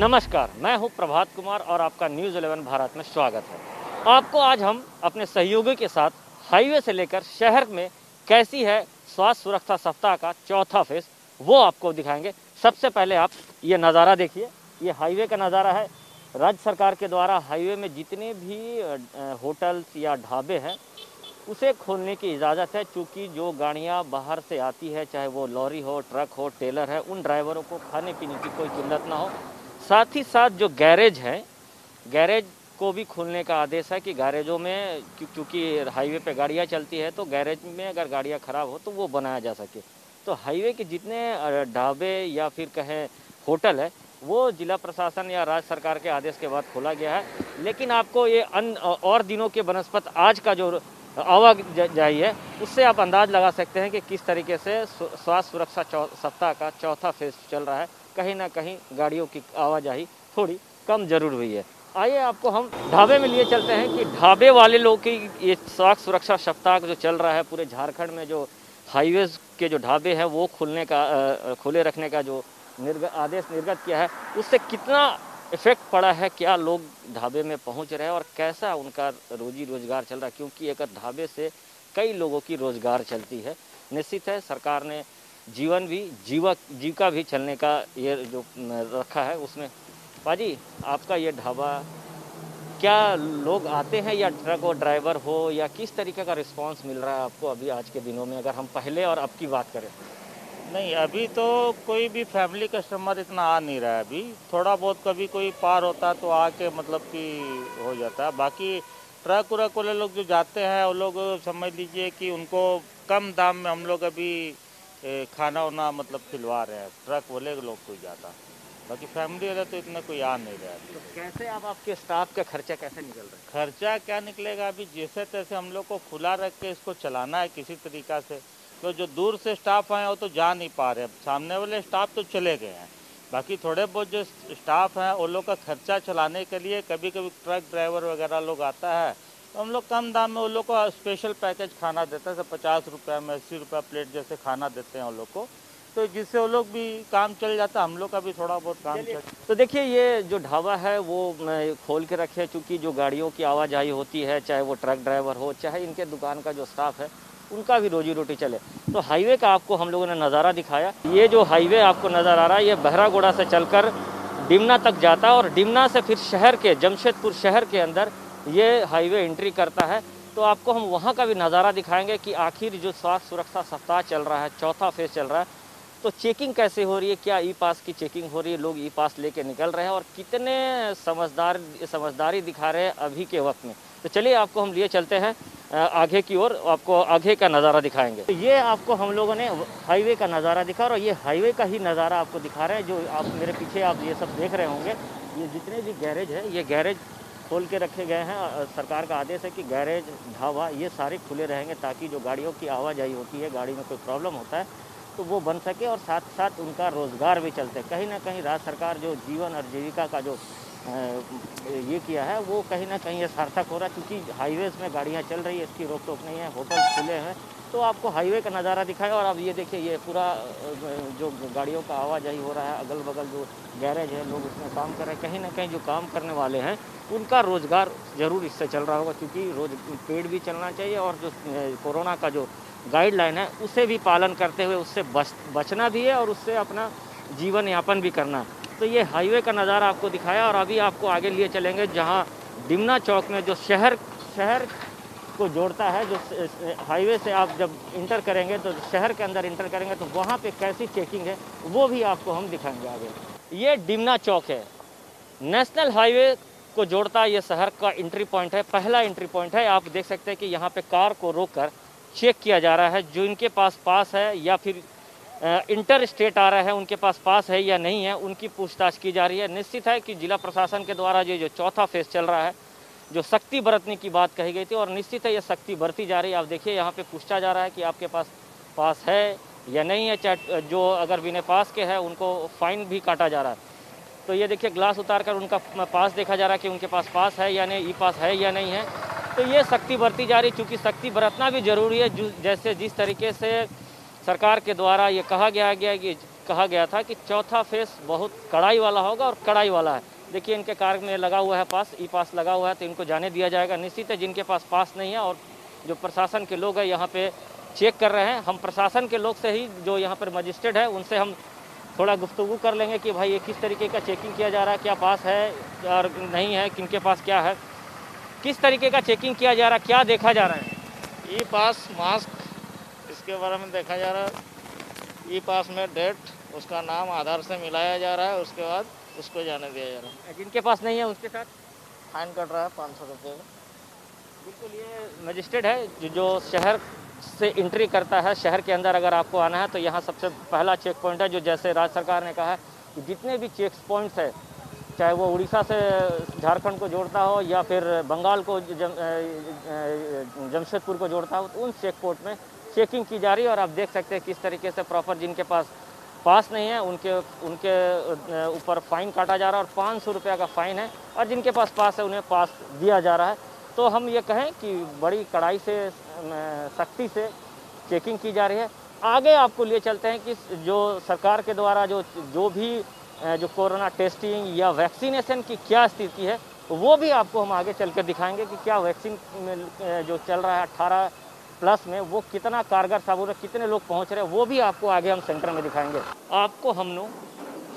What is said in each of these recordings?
नमस्कार, मैं हूँ प्रभात कुमार और आपका न्यूज़ 11 भारत में स्वागत है। आपको आज हम अपने सहयोगी के साथ हाईवे से लेकर शहर में कैसी है स्वास्थ्य सुरक्षा सप्ताह का चौथा फ़ेज़ वो आपको दिखाएँगे। सबसे पहले आप ये नज़ारा देखिए, ये हाईवे का नज़ारा है। राज्य सरकार के द्वारा हाईवे में जितने भी होटल्स या ढाबे हैं, उसे खोलने की इजाज़त है। क्योंकि जो गाड़ियाँ बाहर से आती है, चाहे वो लॉरी हो ट्रक हो टेलर है, उन ड्राइवरों को खाने पीने की कोई किल्लत ना हो। साथ ही साथ जो गैरेज है, गैरेज को भी खोलने का आदेश है कि गैरेजों में क्योंकि हाईवे पे गाड़ियाँ चलती है तो गैरेज में अगर गाड़ियाँ ख़राब हो तो वो बनाया जा सके। तो हाईवे के जितने ढाबे या फिर कहें होटल है, वो जिला प्रशासन या राज्य सरकार के आदेश के बाद खोला गया है। लेकिन आपको ये अन्य और दिनों के बनस्पत आज का जो आवाजाही है, उससे आप अंदाज लगा सकते हैं कि किस तरीके से स्वास्थ्य सुरक्षा सप्ताह का चौथा फ़ेज़ चल रहा है। कहीं ना कहीं गाड़ियों की आवाजाही थोड़ी कम ज़रूर हुई है। आइए आपको हम ढाबे में लिए चलते हैं कि ढाबे वाले लोग की ये स्वास्थ्य सुरक्षा सप्ताह जो चल रहा है, पूरे झारखंड में जो हाईवेज के जो ढाबे हैं, वो खुलने का खुले रखने का जो निर्ग, आदेश निर्गत किया है, उससे कितना इफ़ेक्ट पड़ा है, क्या लोग ढाबे में पहुँच रहे हैं और कैसा उनका रोजी रोज़गार चल रहा है? क्योंकि एक ढाबे से कई लोगों की रोज़गार चलती है, निश्चित है सरकार ने जीवन भी, जीवा, जीविका भी चलने का ये जो रखा है उसमें। पाजी, आपका ये ढाबा, क्या लोग आते हैं या ट्रक और ड्राइवर हो या किस तरीके का रिस्पांस मिल रहा है आपको अभी आज के दिनों में, अगर हम पहले और अब की बात करें? नहीं, अभी तो कोई भी फैमिली कस्टमर इतना आ नहीं रहा है अभी। थोड़ा बहुत कभी कोई पार होता तो आके मतलब कि हो जाता। है बाकी ट्रक व्रक वाले लोग जो जाते हैं, वो लोग समझ लीजिए कि उनको कम दाम में हम लोग अभी खाना वाना मतलब खिलवा रहे हैं। ट्रक वाले लोग कोई ज़्यादा बाकी फैमिली वाले तो इतना कोई आ नहीं रहा तो कैसे अब आपके स्टाफ का खर्चा कैसे निकल रहा है? खर्चा क्या निकलेगा? अभी जैसे तैसे हम लोग को खुला रख के इसको चलाना है किसी तरीका से। तो जो दूर से स्टाफ आए वो तो जा नहीं पा रहे सामने वाले स्टाफ तो चले गए हैं। बाकी थोड़े बहुत जो स्टाफ हैं वो लोग का खर्चा चलाने के लिए कभी कभी ट्रक ड्राइवर वगैरह लोग आता है। तो हम लोग कम दाम में उन लोग को स्पेशल पैकेज खाना देते हैं पचास रुपये में अस्सी रुपये प्लेट जैसे खाना देते हैं उन लोग को। तो जिससे वो लोग भी काम चल जाता है हम लोग का भी थोड़ा बहुत काम चल तो देखिए ये जो ढाबा है वो खोल के रखे चूँकि जो गाड़ियों की आवाजाही होती है चाहे वो ट्रक ड्राइवर हो चाहे इनके दुकान का जो स्टाफ है उनका भी रोजी रोटी चले। तो हाईवे का आपको हम लोगों ने नज़ारा दिखाया। ये जो हाईवे आपको नज़र आ रहा है ये बहरागोड़ा से चलकर डिमना तक जाता है और डिमना से फिर शहर के जमशेदपुर शहर के अंदर ये हाईवे एंट्री करता है। तो आपको हम वहाँ का भी नज़ारा दिखाएँगे कि आखिर जो स्वास्थ्य सुरक्षा सप्ताह चल रहा है, चौथा फ़ेज़ चल रहा है तो चेकिंग कैसे हो रही है? क्या ई पास की चेकिंग हो रही है? लोग ई पास लेके निकल रहे हैं और कितने समझदार, समझदारी दिखा रहे हैं अभी के वक्त में। तो चलिए आपको हम लिए चलते हैं आगे की ओर, आपको आगे का नज़ारा दिखाएँगे। तो ये आपको हम लोगों ने हाईवे का नज़ारा दिखा और ये हाईवे का ही नज़ारा आपको दिखा रहे हैं, जो आप मेरे पीछे आप ये सब देख रहे होंगे। ये जितने भी गैरेज है, ये गैरेज खोल के रखे गए हैं सरकार का आदेश है कि गैरेज, ढाबा, ये सारे खुले रहेंगे ताकि जो गाड़ियों की आवाजाही होती है, गाड़ी में कोई प्रॉब्लम होता है तो वो बन सके और साथ साथ उनका रोज़गार भी चलते। कहीं ना कहीं राज्य सरकार जो जीवन और जीविका का जो ये किया है, वो कहीं ना कहीं ये सार्थक हो रहा है, क्योंकि हाईवेज में गाड़ियाँ चल रही है, इसकी रोक टोक नहीं है होटल खुले हैं तो आपको हाईवे का नज़ारा दिखाया और अब ये देखिए, ये पूरा जो गाड़ियों का आवाजाही हो रहा है अगल बगल जो गैरेज है, लोग उसमें काम कर रहे हैं। कहीं ना कहीं जो काम करने वाले हैं, उनका रोज़गार ज़रूर इससे चल रहा होगा, क्योंकि रोज पेड़ भी चलना चाहिए और जो कोरोना का जो गाइडलाइन है, उसे भी पालन करते हुए उससे बच, बचना भी है और उससे अपना जीवन यापन भी करना है। तो ये हाईवे का नज़ारा आपको दिखाया और अभी आपको आगे लिए चलेंगे, जहाँ डिमना चौक में जो शहर शहर को जोड़ता है, जो हाईवे से आप जब इंटर करेंगे तो शहर के अंदर इंटर करेंगे तो वहाँ पे कैसी चेकिंग है, वो भी आपको हम दिखाएँगे आगे। ये डिमना चौक है। नेशनल हाईवे को जोड़ता ये शहर का एंट्री पॉइंट है, पहला एंट्री पॉइंट है। आप देख सकते हैं कि यहाँ पे कार को रोक कर चेक किया जा रहा है, जो इनके पास पास है या फिर इंटर स्टेट आ रहा है, उनके पास पास है या नहीं है, उनकी पूछताछ की जा रही है। निश्चित है कि जिला प्रशासन के द्वारा जो जो चौथा फ़ेज़ चल रहा है जो सख्ती बरतने की बात कही गई थी और निश्चित है ये सख्ती बरती जा रही है। आप देखिए, यहाँ पे पूछा जा रहा है कि आपके पास पास है या नहीं है चाहे जो अगर बिना पास के है, उनको फाइन भी काटा जा रहा है। तो ये देखिए, ग्लास उतार कर उनका पास देखा जा रहा है कि उनके पास पास है या नहीं, ई पास है या नहीं है। तो ये सख्ती बरती जा रही चूँकि सख्ती बरतना भी ज़रूरी है जैसे जिस तरीके से सरकार के द्वारा ये कहा गया गया कि, कहा गया था कि चौथा फेस बहुत कड़ाई वाला होगा और कड़ाई वाला है। देखिए, इनके कार में लगा हुआ है पास ई पास लगा हुआ है तो इनको जाने दिया जाएगा। निश्चित है, जिनके पास पास नहीं है और जो प्रशासन के लोग हैं, यहाँ पे चेक कर रहे हैं। हम प्रशासन के लोग से ही जो यहाँ पर मजिस्ट्रेट है, उनसे हम थोड़ा गुफ्तगू कर लेंगे कि भाई ये किस तरीके का चेकिंग किया जा रहा है, क्या पास है और नहीं है, किनके पास क्या है। किस तरीके का चेकिंग किया जा रहा है, क्या देखा जा रहा है? ई पास मास्क, इसके बारे में देखा जा रहा है। ई पास में डेट, उसका नाम, आधार से मिलाया जा रहा है। उसके बाद उसको जाने दिया जा रहा है। जिनके पास नहीं है उसके साथ? फाइन कट रहा है पाँच सौ रुपये बिल्कुल ये मजिस्ट्रेट है जो, जो शहर से इंट्री करता है शहर के अंदर अगर आपको आना है तो यहाँ सबसे पहला चेक पॉइंट है जो जैसे राज्य सरकार ने कहा है कि जितने भी चेक पॉइंट्स है चाहे वो उड़ीसा से झारखंड को जोड़ता हो या फिर बंगाल को जम, जमशेदपुर को जोड़ता हो तो उन चेक पोस्ट में चेकिंग की जा रही है और आप देख सकते हैं किस तरीके से प्रॉपर जिनके पास पास नहीं है उनके उनके ऊपर फाइन काटा जा रहा है और पाँच सौ रुपये का फाइन है और जिनके पास पास है, उन्हें पास दिया जा रहा है। तो हम ये कहें कि बड़ी कड़ाई से सख्ती से चेकिंग की जा रही है। आगे आपको लिए चलते हैं कि जो सरकार के द्वारा जो जो भी जो कोरोना टेस्टिंग या वैक्सीनेशन की क्या स्थिति है, वो भी आपको हम आगे चल कर दिखाएँगे कि क्या वैक्सीन जो चल रहा है, अट्ठारह प्लस में वो कितना कारगर साबुत है कितने लोग पहुँच रहे हैं, वो भी आपको आगे हम सेंटर में दिखाएँगे। आपको हमने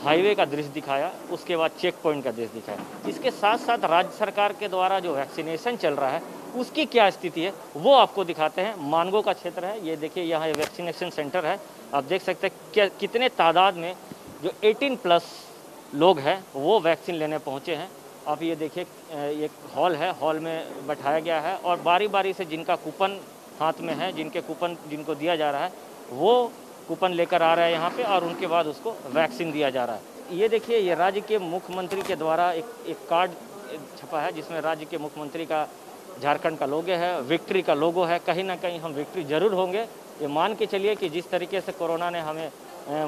हाईवे का दृश्य दिखाया, उसके बाद चेक पॉइंट का दृश्य दिखाया। इसके साथ साथ राज्य सरकार के द्वारा जो वैक्सीनेशन चल रहा है, उसकी क्या स्थिति है, वो आपको दिखाते हैं। मानगो का क्षेत्र है, ये देखिए, यहाँ ये वैक्सीनेशन सेंटर है। आप देख सकते हैं कितने तादाद में जो 18 प्लस लोग हैं, वो वैक्सीन लेने पहुँचे हैं। आप ये देखिए एक हॉल है हॉल में बैठाया गया है और बारी बारी से जिनका कूपन हाथ में है, जिनके कूपन, जिनको दिया जा रहा है, वो कूपन लेकर आ रहा है यहाँ पे और उनके बाद उसको वैक्सीन दिया जा रहा है। ये देखिए, ये राज्य के मुख्यमंत्री के द्वारा एक एक कार्ड छपा है, जिसमें राज्य के मुख्यमंत्री का, झारखंड का लोगो है, विक्ट्री का लोगो है, कहीं ना कहीं हम विक्ट्री ज़रूर होंगे। ये मान के चलिए कि जिस तरीके से कोरोना ने हमें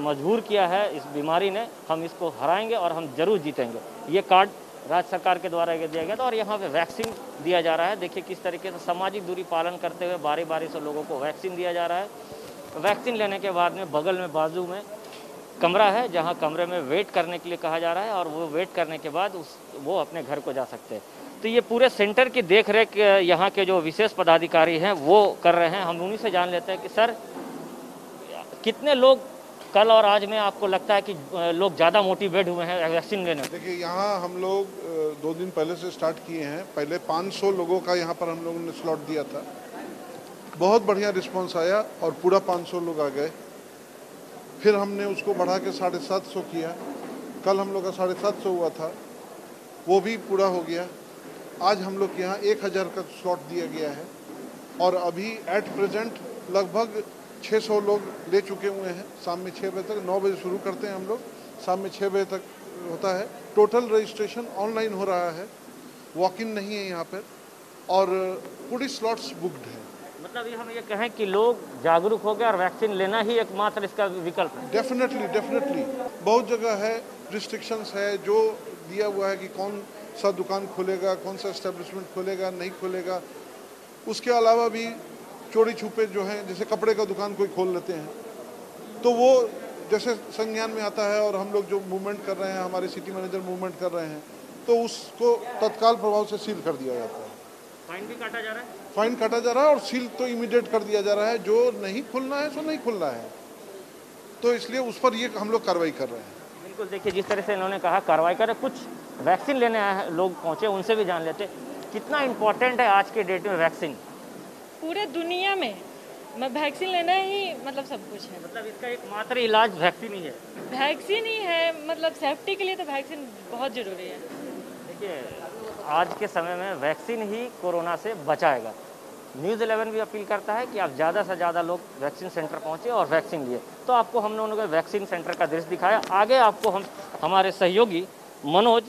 मजबूर किया है, इस बीमारी ने, हम इसको हराएँगे और हम ज़रूर जीतेंगे। ये कार्ड राज्य सरकार के द्वारा ये दिया गया था और यहाँ पे वैक्सीन दिया जा रहा है। देखिए किस तरीके से सामाजिक दूरी पालन करते हुए बारी बारी से लोगों को वैक्सीन दिया जा रहा है। वैक्सीन लेने के बाद में बगल में बाजू में कमरा है, जहाँ कमरे में वेट करने के लिए कहा जा रहा है और वो वेट करने के बाद उस, वो अपने घर को जा सकते हैं। तो ये पूरे सेंटर की देख रेख यहाँ के जो विशेष पदाधिकारी हैं, वो कर रहे हैं। हम उन्हीं से जान लेते हैं कि, सर, कितने लोग कल और आज में आपको लगता है कि लोग ज़्यादा मोटिवेट हुए हैं वैक्सीन लेने? देखिए, यहाँ हम लोग दो दिन पहले से स्टार्ट किए हैं। पहले 500 लोगों का यहाँ पर हम लोगों ने स्लॉट दिया था। बहुत बढ़िया रिस्पांस आया और पूरा 500 लोग आ गए। फिर हमने उसको बढ़ा के साढ़े सात सौ किया। कल हम लोग का साढ़े सात सौ हुआ था। वो भी पूरा हो गया। आज हम लोग के यहाँ एक हज़ार का स्लॉट दिया गया है। और अभी एट प्रेजेंट लगभग 600 लोग ले चुके हुए हैं। शाम में छः बजे तक नौ बजे शुरू करते हैं हम लोग। शाम में छः बजे तक होता है। टोटल रजिस्ट्रेशन ऑनलाइन हो रहा है। वॉक इन नहीं है यहाँ पर। और पूरी स्लॉट्स बुकड है। मतलब ये हम ये कहें कि लोग जागरूक हो गए और वैक्सीन लेना ही एकमात्र इसका विकल्प है। डेफिनेटली डेफिनेटली बहुत जगह है रिस्ट्रिक्शंस है जो दिया हुआ है कि कौन सा दुकान खुलेगा कौन सा इस्टेब्लिशमेंट खुलेगा नहीं खुलेगा। उसके अलावा भी चोरी छुपे जो हैं जैसे कपड़े का दुकान कोई खोल लेते हैं तो वो जैसे संज्ञान में आता है और हम लोग जो मूवमेंट कर रहे हैं हमारे सिटी मैनेजर मूवमेंट कर रहे हैं तो उसको तत्काल प्रभाव से सील कर दिया जाता है। फाइन भी काटा जा रहा है? फाइन काटा जा रहा है और सील तो इमीडिएट कर दिया जा रहा है जो नहीं खुलना है सो नहीं खुलना है। तो इसलिए उस पर ये हम लोग कार्रवाई कर रहे हैं। बिल्कुल देखिए जिस तरह से इन्होंने कहा कार्रवाई करें कुछ वैक्सीन लेने आए लोग पहुँचे उनसे भी जान लेते कितना इम्पोर्टेंट है आज के डेट में वैक्सीन पूरे दुनिया में मैं वैक्सीन लेना ही मतलब सब कुछ है। मतलब इसका एक मात्र इलाज वैक्सीन ही है। वैक्सीन ही है मतलब सेफ्टी के लिए तो वैक्सीन बहुत ज़रूरी है। देखिए आज के समय में वैक्सीन ही कोरोना से बचाएगा। न्यूज़ इलेवन भी अपील करता है कि आप ज़्यादा से ज़्यादा लोग वैक्सीन सेंटर पहुँचे और वैक्सीन लिए। तो आपको हमने उन्होंने वैक्सीन सेंटर का दृश्य दिखाया। आगे आपको हम हमारे सहयोगी मनोज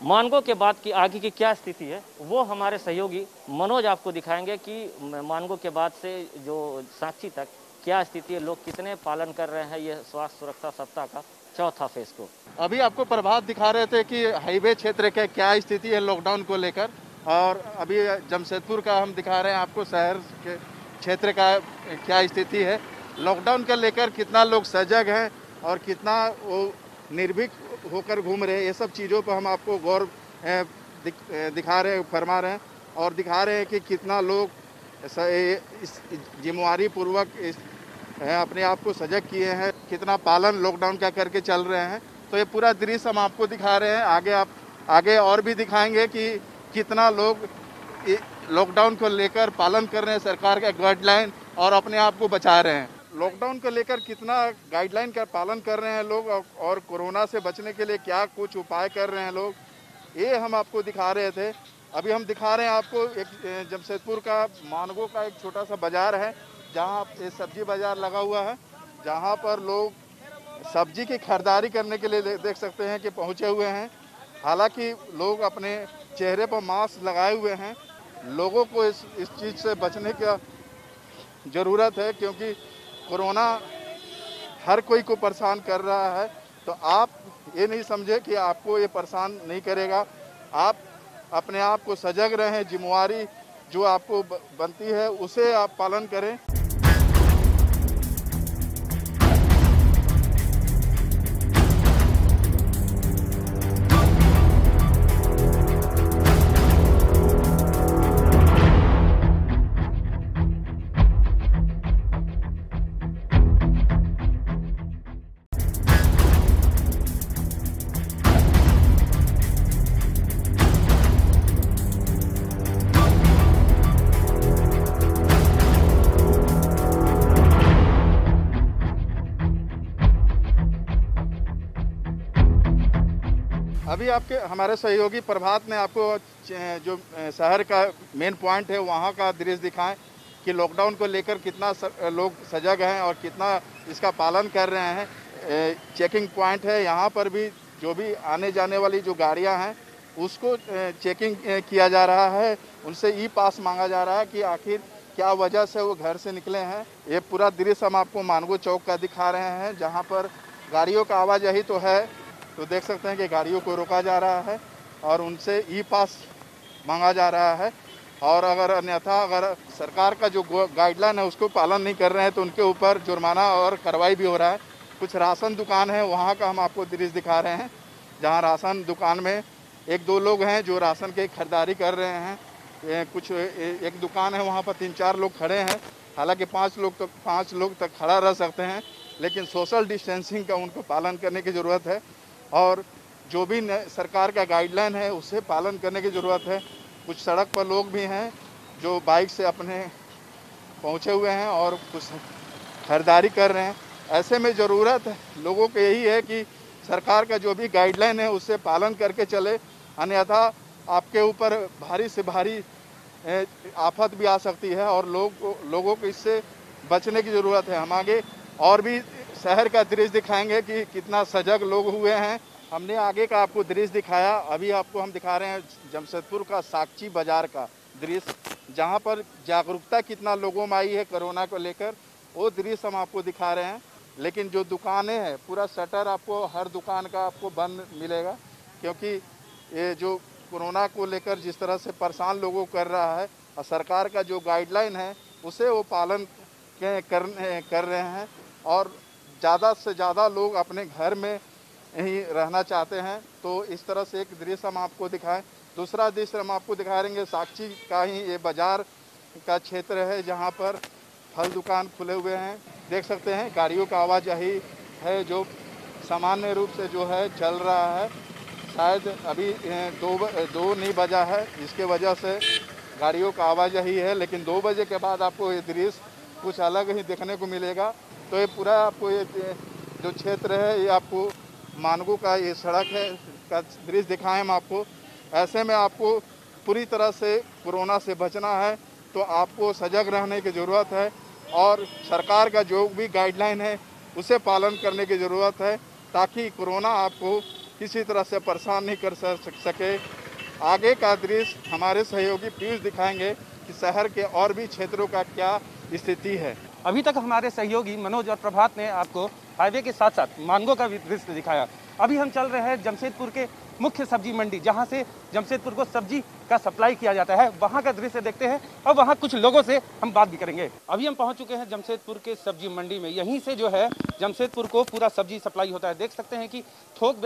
मानगो के बाद की आगे की क्या स्थिति है, वो हमारे सहयोगी मनोज आपको दिखाएँगे कि मानगो के बाद से जो साक्षी तक क्या स्थिति है, लोग कितने पालन कर रहे हैं ये स्वास्थ्य सुरक्षा सप्ताह का चौथा फ़ेज़ को। अभी आपको प्रभात दिखा रहे थे कि हाईवे क्षेत्र के क्या स्थिति है लॉकडाउन को लेकर, और अभी जमशेदपुर का हम दिखा रहे हैं आपको, शहर के क्षेत्र का क्या स्थिति है। लॉकडाउन को लेकर कितना लोग सजग हैं और कितना वो निर्भीक होकर घूम रहे हैं। ये सब चीज़ों पर हम आपको गौर दिख, दिखा रहे हैं फरमा रहे हैं और दिखा रहे हैं कि कितना लोग इस जिम्मेवारी पूर्वक इस अपने आप को सजग किए हैं कितना पालन लॉकडाउन का करके चल रहे हैं। तो ये पूरा दृश्य हम आपको दिखा रहे हैं। आगे आप आगे और भी दिखाएँगे कि कितना लोग लॉकडाउन को लेकर पालन कर रहे हैं। सरकार का गाइडलाइन और अपने आप को बचा रहे हैं। लॉकडाउन को लेकर कितना गाइडलाइन का पालन कर रहे हैं लोग और- कोरोना से बचने के लिए क्या कुछ उपाय कर रहे हैं लोग? ये हम आपको दिखा रहे थे। अभी हम दिखा रहे हैं आपको एक जमशेदपुर का मानगो का एक छोटा सा बाज़ार है, जहाँ ये सब्ज़ी बाज़ार लगा हुआ है, जहाँ पर लोग सब्ज़ी की खरीदारी करने के लिए देख सकते हैं कि पहुँचे हुए हैं। हालाँकि लोग अपने चेहरे पर मास्क लगाए हुए हैं। लोगों को इस इस चीज़ से बचने का ज़रूरत है, क्योंकि कोरोना हर कोई को परेशान कर रहा है तो आप ये नहीं समझे कि आपको ये परेशान नहीं करेगा। आप अपने आप को सजग रहें, जिम्मेवारी जो आपको बनती है, उसे आप पालन करें। अभी आपके, हमारे सहयोगी प्रभात ने आपको जो शहर का मेन पॉइंट है, वहाँ का दृश्य दिखाएँ कि लॉकडाउन को लेकर कितना लोग सजग हैं और कितना इसका पालन कर रहे हैं। चेकिंग पॉइंट है, यहाँ पर भी जो भी आने जाने वाली जो गाड़ियाँ हैं, उसको चेकिंग किया जा रहा है। उनसे ई पास मांगा जा रहा है कि आखिर क्या वजह से वो घर से निकले हैं। ये पूरा दृश्य हम आपको मानगो चौक का दिखा रहे हैं, जहाँ पर गाड़ियों का आवाजाही तो है तो देख सकते हैं कि गाड़ियों को रोका जा रहा है और उनसे ई पास मांगा जा रहा है। और अगर अन्यथा अगर सरकार का जो गाइडलाइन है उसको पालन नहीं कर रहे हैं तो उनके ऊपर जुर्माना और कार्रवाई भी हो रहा है। कुछ राशन दुकान है, वहाँ का हम आपको दृश्य दिखा रहे हैं, जहाँ राशन दुकान में एक दो लोग हैं जो राशन की खरीदारी कर रहे हैं। कुछ एक दुकान है, वहाँ पर तीन चार लोग खड़े हैं। हालाँकि पाँच लोग तक पाँच लोग तक खड़ा रह सकते हैं, लेकिन सोशल डिस्टेंसिंग का उनको पालन करने की ज़रूरत है। और जो भी सरकार का गाइडलाइन है, उसे पालन करने की ज़रूरत है। कुछ सड़क पर लोग भी हैं, जो बाइक से अपने पहुँचे हुए हैं और कुछ खरीदारी कर रहे हैं। ऐसे में ज़रूरत लोगों को यही है कि सरकार का जो भी गाइडलाइन है उससे पालन करके चले। अन्यथा आपके ऊपर भारी से भारी आफत भी आ सकती है और लोग, लोगों को इससे बचने की ज़रूरत है। हम आगे और भी शहर का दृश्य दिखाएँगे कि कितना सजग लोग हुए हैं। हमने आगे का आपको दृश्य दिखाया। अभी आपको हम दिखा रहे हैं जमशेदपुर का साक्षी बाज़ार का दृश्य, जहाँ पर जागरूकता कितना लोगों में आई है कोरोना को लेकर। वो दृश्य हम आपको दिखा रहे हैं। लेकिन जो दुकानें हैं, पूरा शटर आपको, हर दुकान का आपको बंद मिलेगा, क्योंकि ये जो कोरोना को लेकर जिस तरह से परेशान लोगों कर रहा है, और सरकार का जो गाइडलाइन है, उसे वो पालन के- कर कर रहे हैं। और ज़्यादा से ज़्यादा लोग अपने घर में ही रहना चाहते हैं तो इस तरह से एक दृश्य हम आपको दिखाएँ। दूसरा दृश्य हम आपको दिखाएँगे साक्षी का ही ये बाज़ार का क्षेत्र है, जहाँ पर फल दुकान खुले हुए हैं। देख सकते हैं, गाड़ियों का आवाजाही है जो सामान्य रूप से जो है चल रहा है। शायद अभी दो दो नहीं बजा है इसके वजह से गाड़ियों का आवाजाही है, लेकिन दो बजे के बाद आपको ये दृश्य कुछ अलग ही देखने को मिलेगा। तो ये पूरा आपको ये जो क्षेत्र है, ये आपको मानगो का ये सड़क है का दृश्य दिखाएँ हम आपको। ऐसे में आपको पूरी तरह से कोरोना से बचना है तो आपको सजग रहने की ज़रूरत है और सरकार का जो भी गाइडलाइन है, उसे पालन करने की ज़रूरत है, ताकि कोरोना आपको किसी तरह से परेशान नहीं कर सके। आगे का दृश्य हमारे सहयोगी पीयूष दिखाएँगे कि शहर के और भी क्षेत्रों का क्या स्थिति है। अभी तक हमारे सहयोगी मनोज और प्रभात ने आपको हाईवे के साथ साथ मांगो का भी दृश्य दिखाया। अभी हम चल रहे हैं जमशेदपुर के मुख्य सब्ज़ी मंडी, जहाँ से जमशेदपुर को सब्ज़ी का सप्लाई किया जाता है। वहाँ का दृश्य देखते हैं और वहाँ कुछ लोगों से हम बात भी करेंगे। अभी हम पहुँच चुके हैं जमशेदपुर के सब्ज़ी मंडी में। यहीं से जो है जमशेदपुर को पूरा सब्ज़ी सप्लाई होता है। देख सकते हैं कि थोक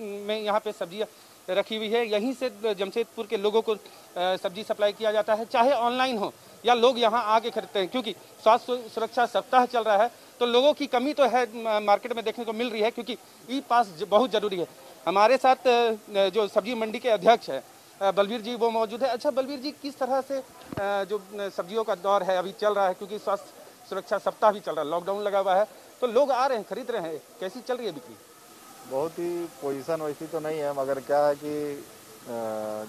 में यहाँ पे सब्ज़ी रखी हुई है। यहीं से जमशेदपुर के लोगों को सब्ज़ी सप्लाई किया जाता है, चाहे ऑनलाइन हो या लोग यहाँ आके खरीदते हैं, क्योंकि स्वास्थ्य सुरक्षा सप्ताह चल रहा है तो लोगों की कमी तो है मार्केट में देखने को मिल रही है, क्योंकि ई पास बहुत ज़रूरी है। हमारे साथ जो सब्ज़ी मंडी के अध्यक्ष है बलबीर जी वो मौजूद है। अच्छा बलबीर जी, किस तरह से जो सब्जियों का दौर है, अभी चल रहा है, क्योंकि स्वास्थ्य सुरक्षा सप्ताह भी चल रहा है, लॉकडाउन लगा हुआ है तो लोग आ रहे हैं, खरीद रहे हैं, कैसी चल रही है बिक्री? बहुत ही पोजीशन वैसी तो नहीं है, मगर क्या है कि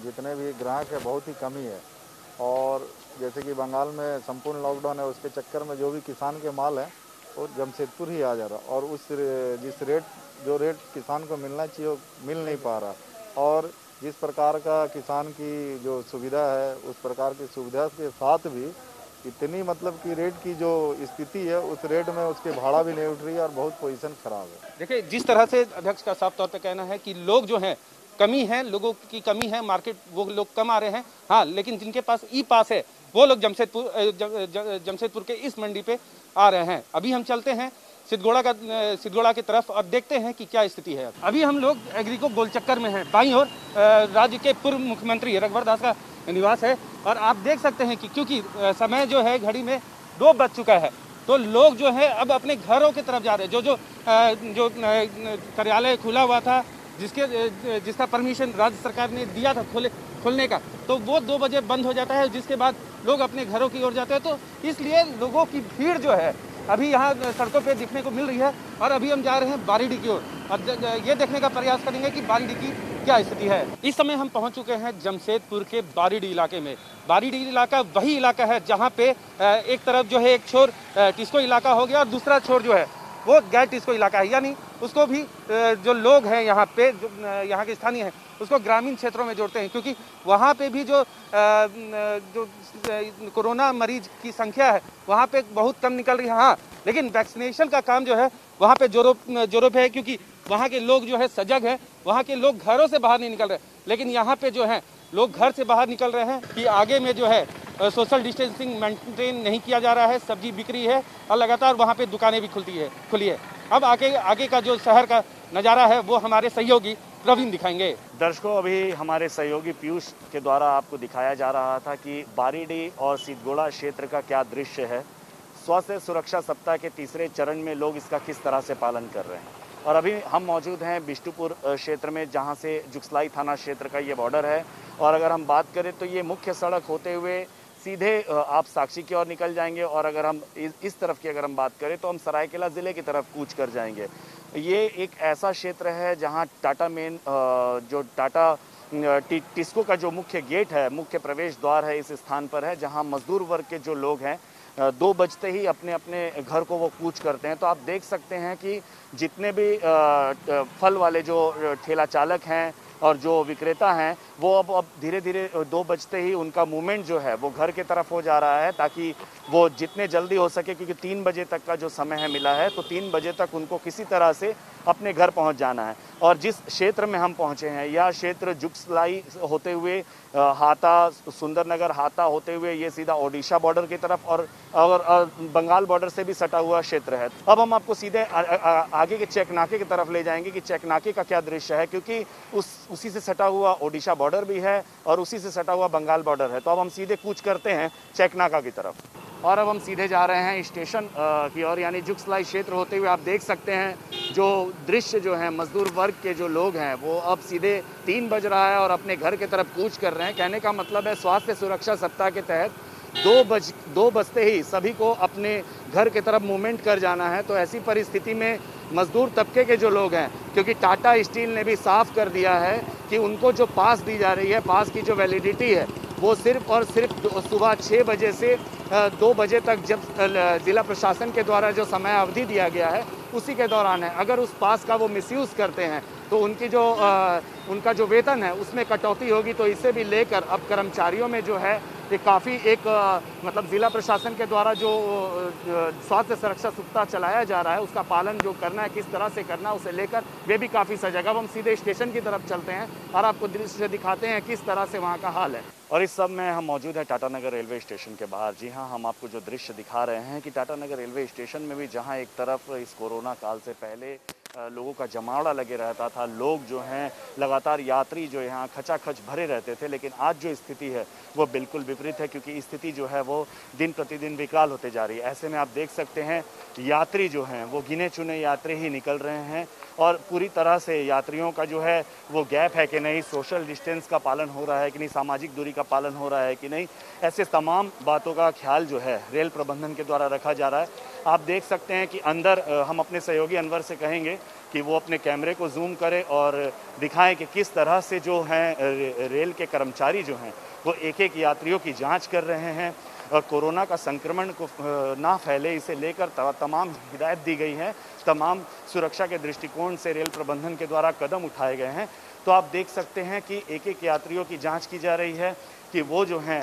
जितने भी ग्राहक है, बहुत ही कमी है और जैसे कि बंगाल में संपूर्ण लॉकडाउन है, उसके चक्कर में जो भी किसान के माल है, वो जमशेदपुर ही आ जा रहा। और उस जिस रेट जो रेट किसान को मिलना चाहिए, वो मिल नहीं पा रहा। और जिस प्रकार का किसान की जो सुविधा है, उस प्रकार की सुविधा के साथ भी इतनी मतलब कि रेट की जो स्थिति है, उस रेट में उसके भाड़ा भी नहीं उठ रही है और बहुत पोजीशन खराब है। देखिए, जिस तरह से अध्यक्ष का साफ़ तौर पे कहना है कि लोग जो हैं, कमी है, लोगों की कमी है मार्केट वो लोग कम आ रहे हैं हाँ लेकिन जिनके पास ई पास है, वो लोग जमशेदपुर जमशेदपुर के इस मंडी पे आ रहे हैं। अभी हम चलते हैं सिद्धगोड़ा का सिद्धगोड़ा की तरफ़ और देखते हैं कि क्या स्थिति है। अभी हम लोग एग्रीको गोलचक्कर में हैं। बाई और राज्य के पूर्व मुख्यमंत्री रघुवर दास का निवास है और आप देख सकते हैं कि क्योंकि समय जो है घड़ी में दो बज चुका है तो लोग जो है अब अपने घरों की तरफ़ जा रहे हैं। जो जो जो कार्यालय खुला हुआ था, जिसके जिसका परमिशन राज्य सरकार ने दिया था खोले, खोलने का तो वो दो बजे बंद हो जाता है जिसके बाद लोग अपने घरों की ओर जाते हैं। तो इसलिए लोगों की भीड़ जो है अभी यहाँ सड़कों पे दिखने को मिल रही है और अभी हम जा रहे हैं बारीडी की ओर। और ये देखने का प्रयास करेंगे कि बारीडी की क्या स्थिति है। इस समय हम पहुँच चुके हैं जमशेदपुर के बारीडी इलाके में। बारीडी इलाका वही इलाका है जहाँ पे एक तरफ़ जो है एक छोर टिस्को इलाका हो गया और दूसरा छोर जो है वो गैर टिस्को इलाका है, यानी उसको भी जो लोग हैं यहाँ पे, जो यहाँ के स्थानीय हैं, उसको ग्रामीण क्षेत्रों में जोड़ते हैं, क्योंकि वहाँ पे भी जो जो कोरोना मरीज़ की संख्या है, वहाँ पे बहुत कम निकल रही है हाँ लेकिन वैक्सीनेशन का काम जो है, वहाँ पे जोरों जोरों है, क्योंकि वहाँ के लोग जो है सजग है, वहाँ के लोग घरों से बाहर नहीं निकल रहे, लेकिन यहाँ पे जो है लोग घर से बाहर निकल रहे हैं कि आगे में जो है सोशल डिस्टेंसिंग मेंटेन नहीं किया जा रहा है, सब्ज़ी बिक्री है, और लगातार वहाँ पे दुकानें भी खुलती है, खुली है। अब आगे आगे का जो शहर का नज़ारा है, वो हमारे सहयोगी प्रवीण दिखाएँगे। दर्शकों, अभी हमारे सहयोगी पीयूष के द्वारा आपको दिखाया जा रहा था कि बारीडी और सिद्धगोड़ा क्षेत्र का क्या दृश्य है। स्वास्थ्य सुरक्षा सप्ताह के तीसरे चरण में लोग इसका किस तरह से पालन कर रहे हैं? और अभी हम मौजूद हैं बिष्टुपुर क्षेत्र में जहाँ से जुगसलाई थाना क्षेत्र का ये बॉर्डर है। और अगर हम बात करें तो ये मुख्य सड़क होते हुए सीधे आप साक्षी की ओर निकल जाएँगे। और अगर हम इस, तरफ़ की अगर हम बात करें तो हम सरायकेला ज़िले की तरफ़ कूच कर जाएँगे। ये एक ऐसा क्षेत्र है जहाँ टाटा मेन जो टाटा टिस्को का जो मुख्य गेट है मुख्य प्रवेश द्वार है इस स्थान पर है जहाँ मजदूर वर्ग के जो लोग हैं दो बजते ही अपने अपने घर को वो कूच करते हैं। तो आप देख सकते हैं कि जितने भी फल वाले जो ठेला चालक हैं और जो विक्रेता हैं, वो अब अब धीरे धीरे दो बजते ही उनका मूवमेंट जो है, वो घर के तरफ़ हो जा रहा है ताकि वो जितने जल्दी हो सके, क्योंकि तीन बजे तक का जो समय है मिला है तो तीन बजे तक उनको किसी तरह से अपने घर पहुँच जाना है। और जिस क्षेत्र में हम पहुँचे हैं, यह क्षेत्र जुगसलाई होते हुए हाता, सुंदरनगर हाता होते हुए, ये सीधा ओडिशा बॉर्डर की तरफ़ और और बंगाल बॉर्डर से भी सटा हुआ क्षेत्र है। अब हम आपको सीधे आगे के चेकनाके की तरफ़ ले जाएँगे कि चेकनाके का क्या दृश्य है, क्योंकि उस, उसी से सटा हुआ ओडिशा बॉर्डर भी है और उसी से सटा हुआ बंगाल बॉर्डर है। तो अब हम सीधे कूच करते हैं चेकनाका की तरफ़। और अब हम सीधे जा रहे हैं स्टेशन की ओर, यानी जुगसलाई क्षेत्र होते हुए आप देख सकते हैं, जो दृश्य जो है, मजदूर वर्ग के जो लोग हैं, वो अब सीधे तीन बज रहा है और अपने घर की तरफ़ कूच कर रहे हैं। कहने का मतलब है, स्वास्थ्य सुरक्षा सप्ताह के तहत दो बज, दो बजते ही सभी को अपने घर की तरफ़ मूवमेंट कर जाना है। तो ऐसी परिस्थिति में मजदूर तबके के जो लोग हैं, क्योंकि टाटा स्टील ने भी साफ़ कर दिया है कि उनको जो पास दी जा रही है, पास की जो वैलिडिटी है वो सिर्फ़ और सिर्फ़ सुबह छः बजे से दो बजे तक जब जिला प्रशासन के द्वारा जो समय अवधि दिया गया है उसी के दौरान है। अगर उस पास का वो मिसयूज़ करते हैं तो उनकी जो अ, उनका जो वेतन है उसमें कटौती होगी तो इसे भी लेकर अब कर्मचारियों में जो है ये काफ़ी एक अ, मतलब ज़िला प्रशासन के द्वारा जो स्वास्थ्य सुरक्षा सप्ताह चलाया जा रहा है उसका पालन जो करना है किस तरह से करना है उसे लेकर वे भी काफ़ी सजग अब हम सीधे स्टेशन की तरफ़ चलते हैं और आपको दृश्य दिखाते हैं किस तरह से वहाँ का हाल है। और इस सब में हम मौजूद हैं टाटा नगर रेलवे स्टेशन के बाहर। जी हाँ हम आपको जो दृश्य दिखा रहे हैं कि टाटा नगर रेलवे स्टेशन में भी जहाँ एक तरफ़ इस कोरोना काल से पहले लोगों का जमावड़ा लगे रहता था, लोग जो हैं लगातार यात्री जो यहाँ खचाखच भरे रहते थे, लेकिन आज जो स्थिति है वो बिल्कुल विपरीत है, क्योंकि स्थिति जो है वो दिन प्रतिदिन विकराल होते जा रही है। ऐसे में आप देख सकते हैं, यात्री जो हैं वो गिने चुने यात्री ही निकल रहे हैं और पूरी तरह से यात्रियों का जो है वो गैप है कि नहीं, सोशल डिस्टेंस का पालन हो रहा है कि नहीं, सामाजिक दूरी का पालन हो रहा है कि नहीं, ऐसे तमाम बातों का ख्याल जो है रेल प्रबंधन के द्वारा रखा जा रहा है। आप देख सकते हैं कि अंदर हम अपने सहयोगी अनवर से कहेंगे कि वो अपने कैमरे को जूम करें और दिखाएँ कि किस तरह से जो हैं रेल के कर्मचारी जो हैं, वो एक एक यात्रियों की जाँच कर रहे हैं। और कोरोना का संक्रमण को ना फैले इसे लेकर तमाम हिदायत दी गई है। तमाम सुरक्षा के दृष्टिकोण से रेल प्रबंधन के द्वारा कदम उठाए गए हैं। तो आप देख सकते हैं कि एक एक यात्रियों की जाँच की जा रही है कि वो जो हैं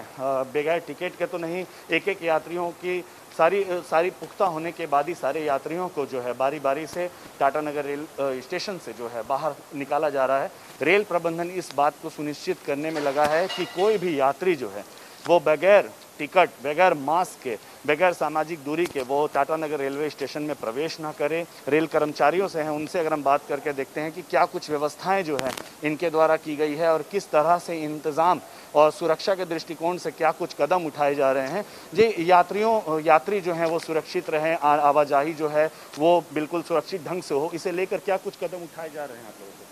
बगैर टिकट के तो नहीं एक एक यात्रियों की सारी सारी पुख्ता होने के बाद ही सारे यात्रियों को जो है बारी बारी से टाटा नगर रेल स्टेशन से जो है बाहर निकाला जा रहा है। रेल प्रबंधन इस बात को सुनिश्चित करने में लगा है कि कोई भी यात्री जो है, वो बगैर टिकट बगैर मास्क के, बगैर सामाजिक दूरी के वो टाटा नगर रेलवे स्टेशन में प्रवेश ना करें। रेल कर्मचारियों से हैं, उनसे अगर हम बात करके देखते हैं कि क्या कुछ व्यवस्थाएँ जो है इनके द्वारा की गई है और किस तरह से इंतज़ाम और सुरक्षा के दृष्टिकोण से क्या कुछ कदम उठाए जा रहे हैं। जे, यात्रियों, यात्री जो हैं वो सुरक्षित रहें आवाजाही जो है वो बिल्कुल सुरक्षित ढंग से हो। इसे लेकर क्या कुछ कदम उठाए जा रहे हैं आप लोगों के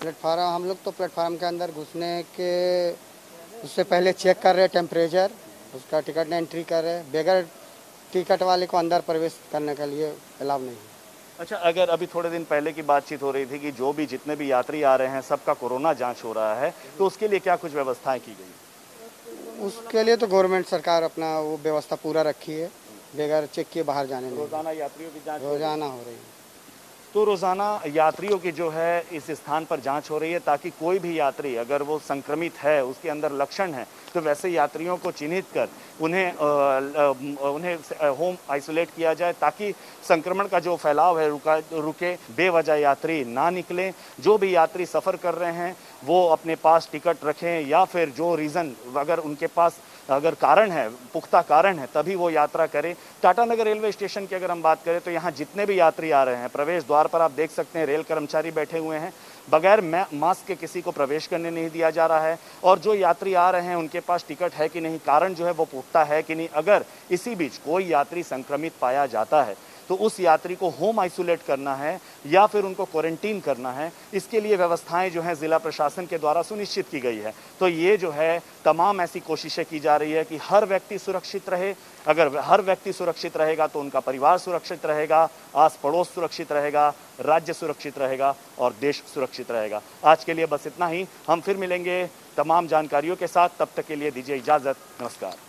प्लेटफार्म, हम लोग तो प्लेटफार्म के अंदर घुसने के, उससे पहले चेक कर रहे हैं टेम्परेचर उसका टिकट एंट्री कर रहे हैं बगैर टिकट वाले को अंदर प्रवेश करने के लिए अलाव नहीं है। अच्छा अगर अभी थोड़े दिन पहले की बातचीत हो रही थी कि जो भी जितने भी यात्री आ रहे हैं सबका कोरोना जाँच हो रहा है तो उसके लिए क्या कुछ व्यवस्थाएँ की गई? उसके लिए तो गवर्नमेंट सरकार अपना वो व्यवस्था पूरा रखी है बगैर चेक किए बाहर जाने रोज़ाना यात्रियों की जाँच? रोज़ाना हो रही है। तो रोज़ाना यात्रियों की जो है इस स्थान पर जाँच हो रही है ताकि कोई भी यात्री अगर वो संक्रमित है, उसके अंदर लक्षण है तो वैसे यात्रियों को चिन्हित कर उन्हें उन्हें होम आइसोलेट किया जाए ताकि संक्रमण का जो फैलाव है रुका, रुके, बेवजह यात्री ना निकलें। जो भी यात्री सफ़र कर रहे हैं, वो अपने पास टिकट रखें या फिर जो रीज़न अगर उनके पास अगर कारण है, पुख्ता कारण है, तभी वो यात्रा करें। टाटानगर रेलवे स्टेशन की अगर हम बात करें तो यहाँ जितने भी यात्री आ रहे हैं, प्रवेश द्वार पर आप देख सकते हैं, रेल कर्मचारी बैठे हुए हैं। बगैर मास्क के किसी को प्रवेश करने नहीं दिया जा रहा है। और जो यात्री आ रहे हैं, उनके पास टिकट है कि नहीं, कारण जो है वो पुख्ता है कि नहीं, अगर इसी बीच कोई यात्री संक्रमित पाया जाता है। तो उस यात्री को होम आइसोलेट करना है या फिर उनको क्वारंटीन करना है। इसके लिए व्यवस्थाएँ जो हैं जिला प्रशासन के द्वारा सुनिश्चित की गई है। तो ये जो है, तमाम ऐसी कोशिशें की जा रही है कि हर व्यक्ति सुरक्षित रहे। अगर हर व्यक्ति सुरक्षित रहेगा तो उनका परिवार सुरक्षित रहेगा आस पड़ोस सुरक्षित रहेगा, राज्य सुरक्षित रहेगा और देश सुरक्षित रहेगा। आज के लिए बस इतना ही। हम फिर मिलेंगे तमाम जानकारियों के साथ। तब तक के लिए दीजिए इजाज़त। नमस्कार।